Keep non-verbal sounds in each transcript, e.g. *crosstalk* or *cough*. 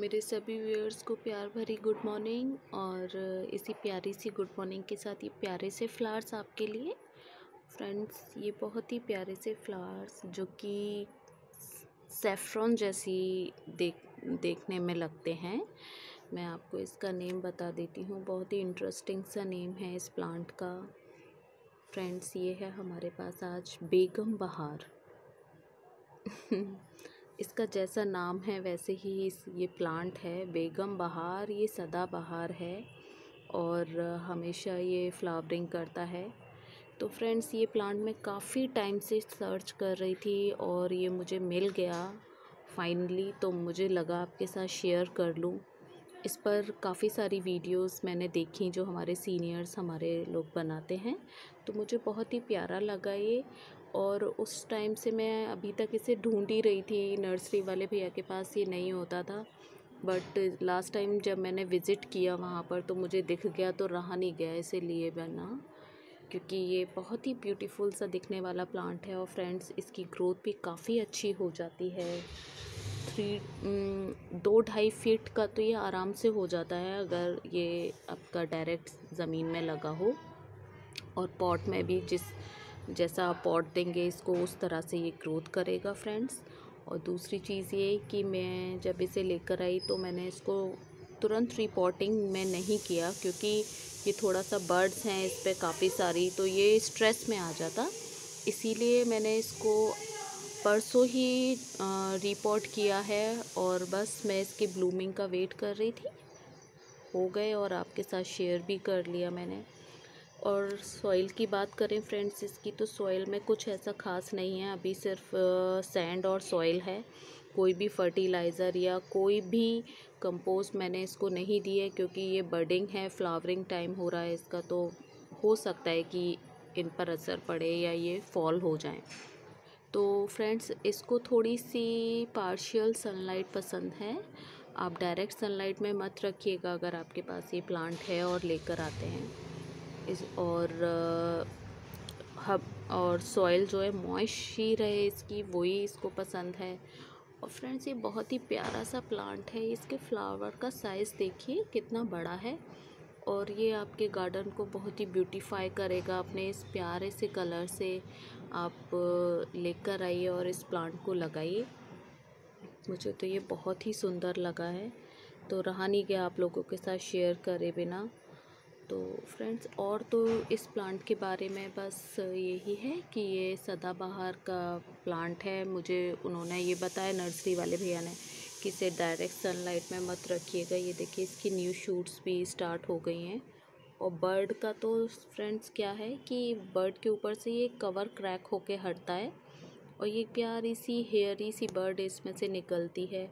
मेरे सभी व्यूअर्स को प्यार भरी गुड मॉर्निंग और इसी प्यारी सी गुड मॉर्निंग के साथ ये प्यारे से फ्लावर्स आपके लिए। फ्रेंड्स, ये बहुत ही प्यारे से फ्लावर्स जो कि सेफ्रॉन जैसी देख, देखने में लगते हैं। मैं आपको इसका नेम बता देती हूँ। बहुत ही इंटरेस्टिंग सा नेम है इस प्लांट का। फ्रेंड्स, ये है हमारे पास आज बेगम बहार। *laughs* इसका जैसा नाम है, वैसे ही इस, ये प्लांट है, बेगम बहार, ये सदा बहार है और हमेशा ये फ्लावरिंग करता है। तो फ्रेंड्स ये प्लांट मैं काफ़ी टाइम से सर्च कर रही थी और ये मुझे मिल गया। फाइनली तो मुझे लगा आपके साथ शेयर कर लूँ। इस पर काफ़ी सारी वीडियोस मैंने देखी जो हमारे सीनियर्स हमारे लोग बनाते हैं। तो मुझे बहुत ही प्यारा लगा ये और उस टाइम से मैं अभी तक इसे ढूंढ ही रही थी, नर्सरी वाले भैया के पास ये नहीं होता था। बट लास्ट टाइम जब मैंने विज़िट किया वहाँ पर तो मुझे दिख गया तो रहा नहीं गया इसे लिए बना, क्योंकि ये बहुत ही ब्यूटीफुल सा दिखने वाला प्लांट है और फ्रेंड्स इसकी ग्रोथ भी काफ़ी अच्छी हो जाती है। थ्री दो ढाई फीट का तो ये आराम से हो जाता है अगर ये आपका डायरेक्ट ज़मीन में लगा हो। और पॉट में भी जिस, जैसा आप पॉट देंगे, इसको उस तरह से ये ग्रोथ करेगा फ्रेंड्स और दूसरी चीज़ ये कि मैं जब इसे लेकर आई तो मैंने इसको तुरंत रिपोर्टिंग में नहीं किया क्योंकि ये थोड़ा सा बर्ड्स हैं, इस पर काफ़ी सारी तो ये स्ट्रेस में आ जाता। इसीलिए मैंने इसको परसों ही रिपोर्ट किया है और बस मैं इसकी ब्लूमिंग का वेट कर रही थी। हो गए और आपके साथ शेयर भी कर लिया मैंने। और सॉइल की बात करें फ्रेंड्स इसकी तो सॉइल में कुछ ऐसा ख़ास नहीं है। अभी सिर्फ़ सैंड और सॉइल है। कोई भी फर्टिलाइज़र या कोई भी कंपोस्ट मैंने इसको नहीं दी है क्योंकि ये बर्डिंग है फ्लावरिंग टाइम हो रहा है इसका तो हो सकता है कि इन पर असर पड़े या ये फॉल हो जाए। तो फ्रेंड्स, इसको थोड़ी सी पार्शियल सनलाइट पसंद है। आप डायरेक्ट सनलाइट में मत रखिएगा अगर आपके पास ये प्लांट है और लेकर आते हैं। इस और हब, और सॉइल जो है मॉइश ही रहे इसकी, वही इसको पसंद है। और फ्रेंड्स, ये बहुत ही प्यारा सा प्लांट है। इसके फ्लावर का साइज़ देखिए कितना बड़ा है। और ये आपके गार्डन को बहुत ही ब्यूटीफाई करेगा अपने इस प्यारे से कलर से। आप लेकर आइए और इस प्लांट को लगाइए। मुझे तो ये बहुत ही सुंदर लगा है। तो रहा नहीं गया आप लोगों के साथ शेयर करे बिना। तो फ्रेंड्स और तो इस प्लांट के बारे में बस यही है कि ये सदाबहार का प्लांट है। मुझे, उन्होंने ये बताया नर्सरी वाले भैया ने। कि इसे डायरेक्ट सनलाइट में मत रखिएगा। ये देखिए, इसकी न्यू शूट्स भी स्टार्ट हो गई हैं। और बर्ड का तो फ्रेंड्स क्या है कि बर्ड के ऊपर से ये कवर क्रैक होके हटता है। और ये प्यारी सी हेयरी सी बर्ड इसमें से निकलती है।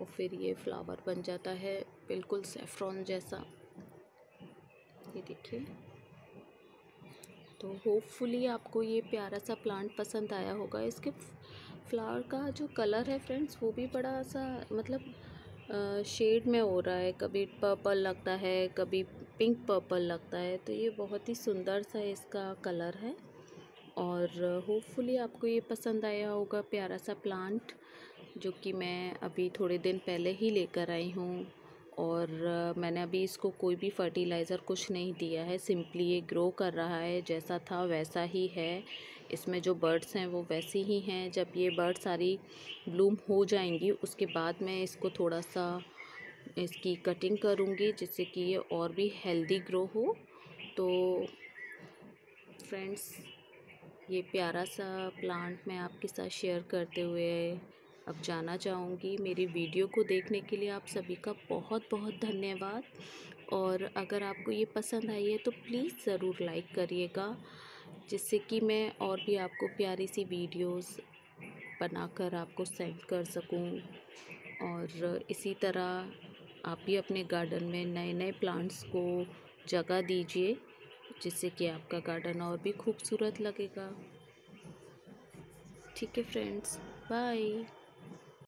और फिर ये फ्लावर बन जाता है, बिल्कुल सेफ्रॉन जैसा। ये देखिए। तो होपफुली आपको ये प्यारा सा प्लांट पसंद आया होगा। इसके फ्लावर का जो कलर है फ्रेंड्स वो भी बड़ा सा मतलब शेड में हो रहा है। कभी पर्पल लगता है, कभी पिंक पर्पल लगता है। तो ये बहुत ही सुंदर सा इसका कलर है। और होपफुली आपको ये पसंद आया होगा प्यारा सा प्लांट जो कि मैं अभी थोड़े दिन पहले ही लेकर आई हूँ। और मैंने अभी इसको कोई भी फर्टिलाइज़र कुछ नहीं दिया है सिंपली ये ग्रो कर रहा है, जैसा था वैसा ही है। इसमें जो बर्ड्स हैं वो वैसे ही हैं। जब ये बर्ड सारी ब्लूम हो जाएँगी, उसके बाद मैं इसको थोड़ा सा इसकी कटिंग करूँगी, जिससे कि ये और भी हेल्दी ग्रो हो। तो फ्रेंड्स ये प्यारा सा प्लांट मैं आपके साथ शेयर करते हुए अब जाना चाहूँगी। मेरी वीडियो को देखने के लिए आप सभी का बहुत बहुत धन्यवाद। और अगर आपको ये पसंद आई है तो प्लीज़ ज़रूर लाइक करिएगा, जिससे कि मैं और भी आपको प्यारी सी वीडियोस बनाकर आपको सेंड कर सकूँ। और इसी तरह आप भी अपने गार्डन में नए नए प्लांट्स को जगह दीजिए, जिससे कि आपका गार्डन और भी खूबसूरत लगेगा। ठीक है फ्रेंड्स, बाय।